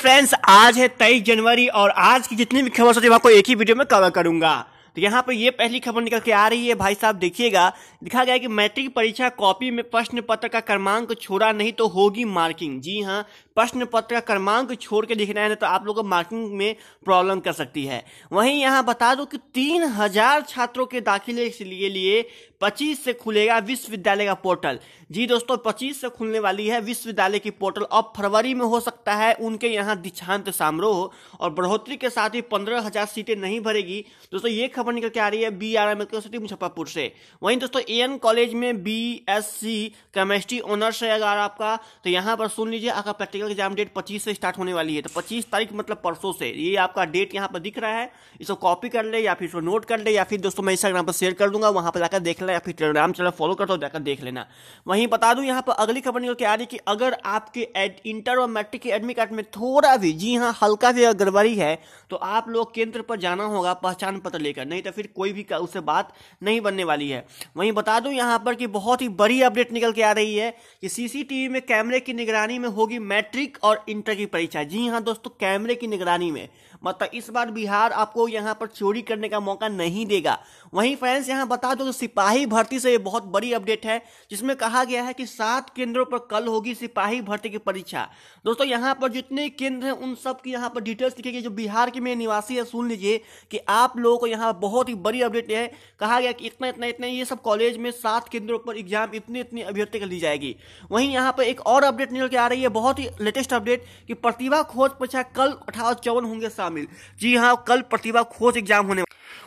Friends आज है तेईस जनवरी और आज की जितनी भी खबर सोची आपको एक ही वीडियो में कवर करूँगा। तो यहाँ पर ये पहली खबर निकल के आ रही है, भाई साहब देखिएगा। दिखा गया है कि मैट्रिक परीक्षा कॉपी में प्रश्न पत्र का क्रमांक छोड़ा नहीं तो होगी मार्किंग। जी हाँ प्रश्न पत्र का क्रमांक छोड़ के लिखना है तो आप लोगों को मार्किंग में प्रॉब्लम कर सकती है। वहीं यहाँ बता दो कि तीन हज़ार छात्रों के दाखिले के लिए लिए पच्चीस से खुलेगा विश्वविद्यालय का पोर्टल। जी दोस्तों, पच्चीस से खुलने वाली है विश्वविद्यालय की पोर्टल। अब फरवरी में हो सकता है उनके यहाँ दीक्षांत समारोह और बढ़ोतरी के साथ ही पंद्रह हज़ार सीटें नहीं भरेगी। दोस्तों, ये खबर निकल के आ रही है बी आर यूनिवर्सिटी मुजफ्फरपुर से। वहीं दोस्तों ए एन कॉलेज में B S C chemistry honours है अगर आपका तो यहाँ पर सुन लीजिए आपका प्रैक्टिकल एग्ज़ाम डेट पच्चीस से स्टार्ट होने वाली है। तो पच्चीस तारीख मतलब परसों से। ये आपका डेट यहाँ पर दिख रहा है। इसको कॉपी कर ले या फिर इसको नोट कर ले या फिर दोस्तों मैं इंस्टाग्राम पर शेयर कर दूँगा। वहाँ पर जाकर देख लेना या फिर टेलीग्राम चैनल फॉलो कर दो जाकर देख लेना। वहीं बता दूँ, यहाँ पर अगली खबर निकल के आ रही कि अगर आपके इंटर और मैट्रिक के एडमिट कार्ड में थोड़ा भी, जी हाँ हल्का भी गड़बड़ी है तो आप लोग केंद्र पर जाना होगा पहचान पत्र लेकर। नहीं तो फिर कोई भी उससे बात नहीं बनने वाली है। वहीं बता दूँ, यहाँ पर कि बहुत ही बड़ी अपडेट निकल के आ रही है कि सीसीटीवी में कैमरे की निगरानी में होगी मैट्रिक और इंटर की परीक्षा। जी हाँ दोस्तों कैमरे की निगरानी में। मतलब इस बार बिहार आपको यहाँ पर चोरी करने का मौका नहीं देगा। वहीं फ्रेंड्स यहाँ बता दो कि सिपाही भर्ती से ये बहुत बड़ी अपडेट है, जिसमें कहा गया है कि सात केंद्रों पर कल होगी सिपाही भर्ती की परीक्षा। दोस्तों, यहाँ पर जितने केंद्र हैं, उन सब की यहाँ पर डिटेल्स लिखेगी जो बिहार के में निवासी है। सुन लीजिए कि आप लोगों को यहाँ बहुत ही बड़ी अपडेट है। कहा गया कि इतना इतना इतना, ये सब कॉलेज में सात केंद्रों पर एग्ज़ाम इतनी इतनी अभ्यर्थी ली जाएगी। वहीं यहाँ पर एक और अपडेट निकल के आ रही है, बहुत ही लेटेस्ट अपडेट कि प्रतिभा खोज परीक्षा कल अठारह चौवन होंगे शामिल। जी हाँ कल प्रतिभा खोज एग्ज़ाम होने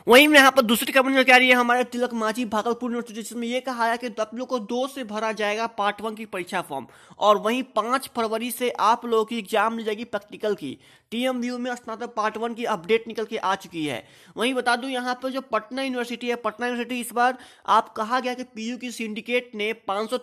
वहीं में यहाँ पर दूसरी खबर क्या रही है, हमारे तिलक माझी भागलपुर यूनिवर्सिटी जिसमें यह कहा है कि आप लोग को दो से भरा जाएगा पार्ट वन की परीक्षा फॉर्म और वहीं पाँच फरवरी से आप लोगों की एग्ज़ाम ली जाएगी प्रैक्टिकल की। टीएम व्यू में स्नातक पार्ट वन की अपडेट निकल के आ चुकी है। वहीं बता दूँ, यहाँ पर जो पटना यूनिवर्सिटी है, पटना यूनिवर्सिटी इस बार आप कहा गया कि पीयू की सिंडिकेट ने पाँच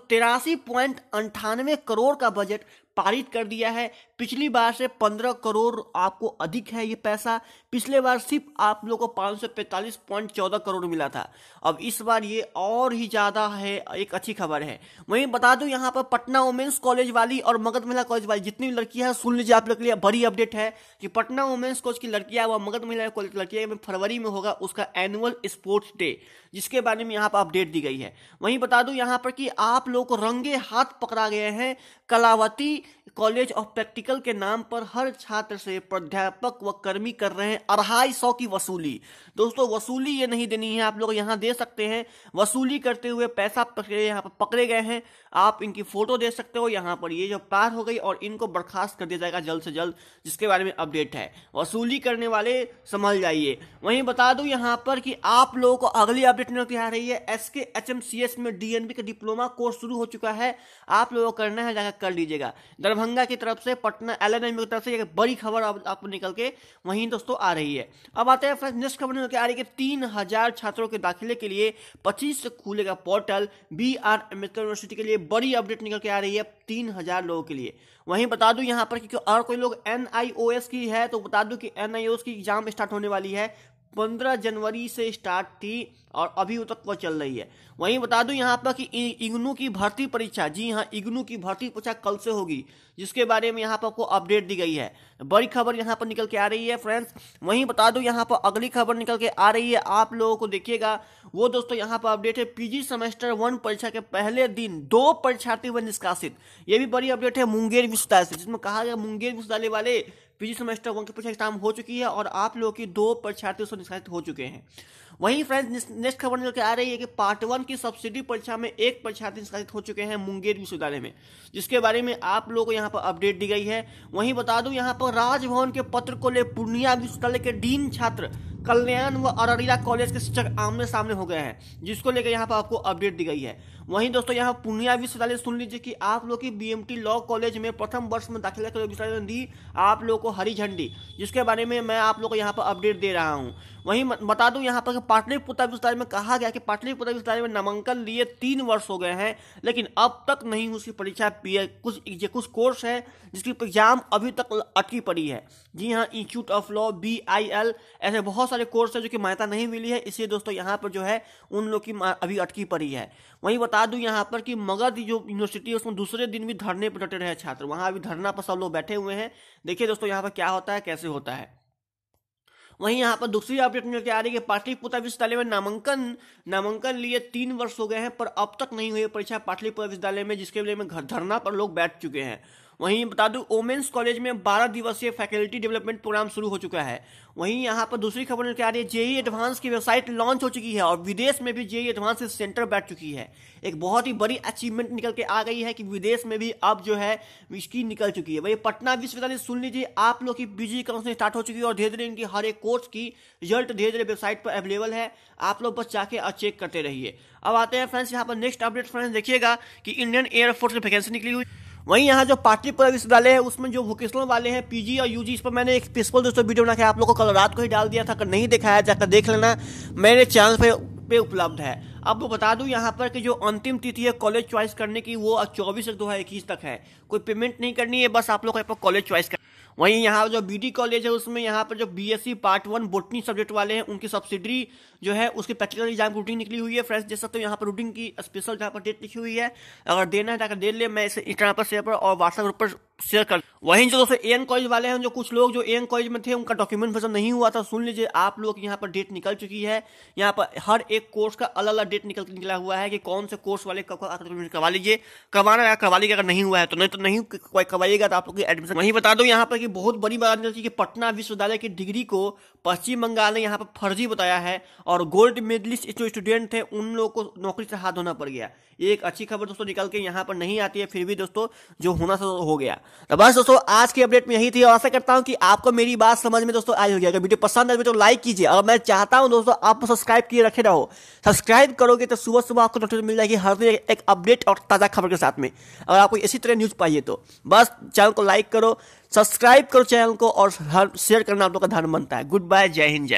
करोड़ का बजट पारित कर दिया है। पिछली बार से 15 करोड़ आपको अधिक है ये पैसा। पिछले बार सिर्फ़ आप लोगों को पाँच सौ पैंतालीस पॉइंट चौदह करोड़ मिला था। अब इस बार ये और ही ज़्यादा है, एक अच्छी खबर है। वहीं बता दूँ, यहाँ पर पटना वुमेन्स कॉलेज वाली और मगध महिला कॉलेज वाली जितनी भी लड़कियाँ हैं, सुन लीजिए आप लोग के लिए बड़ी अपडेट है कि पटना वुमेन्स कॉलेज की लड़कियाँ व मगध महिला कॉलेज की लड़कियाँ फरवरी में होगा उसका एनुअल स्पोर्ट्स डे जिसके बारे में यहाँ पर अपडेट दी गई है। वहीं बता दूँ, यहाँ पर कि आप लोगों को रंगे हाथ पकड़ा गए हैं, कलावती कॉलेज ऑफ़ प्रैक्टिकल के नाम पर हर छात्र से प्राध्यापक व कर्मी कर रहे हैं अढ़ाई सौ की वसूली। दोस्तों, वसूली ये नहीं देनी है। आप लोग यहाँ दे सकते हैं। वसूली करते हुए पैसा पकड़े यहाँ पर पकड़े गए हैं। आप इनकी फ़ोटो दे सकते हो। यहाँ पर ये जो पार हो गई और इनको बर्खास्त कर दिया जाएगा जल्द से जल्द, जिसके बारे में अपडेट है। वसूली करने वाले संभल जाइए। वहीं बता दूँ यहाँ पर कि आप लोगों को अगली अपडेट नहीं आ रही है। S K H M C S में डीएनबी का डिप्लोमा कोर्स शुरू हो चुका है। आप लोगों को करना है, जाकर कर लीजिएगा। दरभंगा की तरफ़ से, पटना एल एन एम की तरफ़ से एक बड़ी खबर आपको निकल के वहीं दोस्तों आ रही है। अब आते हैं फ्रेंड्स, नेक्स्ट खबर के आ रही है तीन हज़ार छात्रों के दाखिले के लिए पच्चीस से खुलेगा portal B R Ambedkar university के लिए बड़ी अपडेट निकल के आ रही है तीन हज़ार लोगों के लिए। वहीं बता दूँ यहाँ पर कि और कोई लोग एनआईओएस की है तो बता दूँ कि एनआईओएस की एग्ज़ाम स्टार्ट होने वाली है पंद्रह जनवरी से स्टार्ट थी और अभी तक वह चल रही है। वहीं बता दूँ यहाँ पर कि इग्नू की भर्ती परीक्षा, जी हाँ इग्नू की भर्ती परीक्षा कल से होगी, जिसके बारे में यहाँ पर आपको अपडेट दी गई है। बड़ी खबर यहाँ पर निकल के आ रही है, फ्रेंड्स। वहीं बता दूँ यहाँ पर अगली खबर निकल के आ रही है, आप लोगों को देखिएगा। वो दोस्तों यहाँ पर अपडेट है, पीजी सेमेस्टर वन परीक्षा के पहले दिन दो परीक्षार्थी हुए निष्कासित। ये भी बड़ी अपडेट है मुंगेर विश्वविद्यालय से, जिसमें कहा गया मुंगेर विश्वविद्यालय वाले पीजी सेमेस्टर वन की परीक्षा एग्ज़ाम हो चुकी है और आप लोगों की दो परीक्षार्थी उससे निष्कासित हो चुके हैं। वहीं फ्रेंड्स नेक्स्ट खबर निकल के आ रही है कि पार्ट वन की सब्सिडी परीक्षा में एक परीक्षार्थी निष्कासित हो चुके हैं मुंगेर विश्वविद्यालय में, जिसके बारे में आप लोगों को यहाँ पर अपडेट दी गई है। वहीं बता दूँ, यहाँ पर राजभवन के पत्र को ले पूर्णिया विश्वविद्यालय के डीन छात्र कल्याण व अररिया कॉलेज के शिक्षक आमने सामने हो गए हैं, जिसको लेकर यहाँ पर आपको अपडेट दी गई है। वहीं दोस्तों यहाँ पूर्णिया विश्वविद्यालय सुन लीजिए कि आप लोग की बीएमटी लॉ कॉलेज में प्रथम वर्ष में दाखिला के लिए दी आप लोग को हरी झंडी, जिसके बारे में मैं आप लोग को यहाँ पर अपडेट दे रहा हूँ। वहीं बता दूँ यहाँ पर पाटलिपुत्र विश्वविद्यालय में कहा गया कि पाटलिपुत्र विश्वविद्यालय में नामांकन लिए तीन वर्ष हो गए हैं, लेकिन अब तक नहीं उसकी परीक्षा कुछ कुछ कोर्स है, जिसकी एग्ज़ाम अभी तक अटकी पड़ी है। जी हाँ institute of law B I L ऐसे बहुत सारे कोर्स है जो कि मान्यता नहीं मिली है, इसलिए दोस्तों यहाँ पर जो है उन लोग की अभी अटकी पड़ी है। वहीं बता दूँ यहाँ पर कि मगध जो यूनिवर्सिटी है, उसमें दूसरे दिन भी धरने पर डटे रहे छात्र। वहाँ भी धरना पर सब लोग बैठे हुए हैं। देखिए दोस्तों, यहाँ पर क्या होता है, कैसे होता है। वहीं यहाँ पर दूसरी अपडेट मिल के आ रही है पाटलिपुत्र विश्वविद्यालय में नामांकन नामांकन लिए तीन वर्ष हो गए हैं, पर अब तक नहीं हुई परीक्षा पाटलिपुत्र विश्वविद्यालय में, जिसके लिए में धरना पर लोग बैठ चुके हैं। वहीं बता दूँ वोमेन्स कॉलेज में 12 दिवसीय फैकल्टी डेवलपमेंट प्रोग्राम शुरू हो चुका है। वहीं यहाँ पर दूसरी खबर क्या आ रही है, जेई एडवांस की वेबसाइट लॉन्च हो चुकी है और विदेश में भी जेई एडवांस सेंटर बैठ चुकी है। एक बहुत ही बड़ी अचीवमेंट निकल के आ गई है कि विदेश में भी अब जो है, इसकी निकल चुकी है। वही पटना विश्वविद्यालय सुन लीजिए आप लोग की बीजी काउंसलिंग स्टार्ट हो चुकी है और धीरे धीरे इनकी हर एक कोर्स की रिज़ल्ट धीरे धीरे वेबसाइट पर अवेलेबल है। आप लोग बस जाके और चेक करते रहिए। अब आते हैं फ्रेंड्स यहाँ पर नेक्स्ट अपडेट फ्रेंड्स देखिएगा कि इंडियन एयरफोर्स की वैकेंसी निकली हुई। वहीं यहाँ जो पाटलिपुत्र विश्वविद्यालय है, उसमें जो वोकेशनल वाले हैं पीजी और यूजी इस पर मैंने एक स्पेशल दोस्तों वीडियो बना के आप लोगों को कल रात को ही डाल दिया था, अगर नहीं देखा है जाकर देख लेना, मेरे चैनल पे पे उपलब्ध है। अब बता दूँ यहाँ पर कि जो अंतिम तिथि है कॉलेज चॉइस करने की, वो चौबीस एक दो हज़ार इक्कीस तक है। कोई पेमेंट नहीं करनी है, बस आप लोग को कॉलेज चॉइस कर वहीं यहाँ जो बीडी कॉलेज है, उसमें यहाँ पर जो BSc part one botany subject वाले हैं, उनकी सब्सिडी जो है, उसकी प्रैक्टिकल एग्ज़ाम रूटीन निकली हुई है फ्रेंड्स जैसे हो, यहाँ पर रूटीन की स्पेशल जहाँ पर डेट लिखी हुई है। अगर देना है जाकर दे ले, मैं इसे इंस्टाग्राम पर शेयर पर और व्हाट्सएप ग्रुप पर शेयर कर वहीं जो दोस्तों एन कॉलेज वाले हैं, जो कुछ लोग जो एन कॉलेज में थे, उनका डॉक्यूमेंट वर्जन नहीं हुआ था। सुन लीजिए, आप लोग यहाँ पर डेट निकल चुकी है। यहाँ पर हर एक कोर्स का अलग अलग डेट निकल निकला हुआ है कि कौन से कोर्स वाले कब करवा लीजिए। करवाना या करवा लीजिए, अगर नहीं हुआ है तो नहीं तो नहीं करवाइएगा तो आप लोग एडमिशन वहीं बता दो यहाँ पर कि बहुत बड़ी बात कि पटना विश्वविद्यालय की डिग्री को पश्चिम बंगाल ने यहाँ पर फर्जी बताया है और गोल्ड मेडलिस्ट जो स्टूडेंट थे, उन लोगों को नौकरी से हाथ धोना पड़ गया। एक अच्छी खबर दोस्तों निकल के यहाँ पर नहीं आती है, फिर भी दोस्तों जो होना था हो गया। तो बस दोस्तों, आज की अपडेट में यही थी और आशा करता हूँ कि आपको मेरी बात समझ में दोस्तों आई होगी। अगर वीडियो पसंद है तो लाइक कीजिए। और मैं चाहता हूँ दोस्तों, आप सब्सक्राइब किए रखे रहो। सब्सक्राइब करोगे तो सुबह सुबह आपको नोटिफिकेशन मिल जाएगी हर दिन एक अपडेट और ताज़ा खबर के साथ में। अगर आपको इसी तरह न्यूज़ पाइए तो। बस चैनल को लाइक करो, सब्सक्राइब करो चैनल को और हर शेयर करना आप लोग का धर्म बनता है। गुड बाय जय हिंद, जय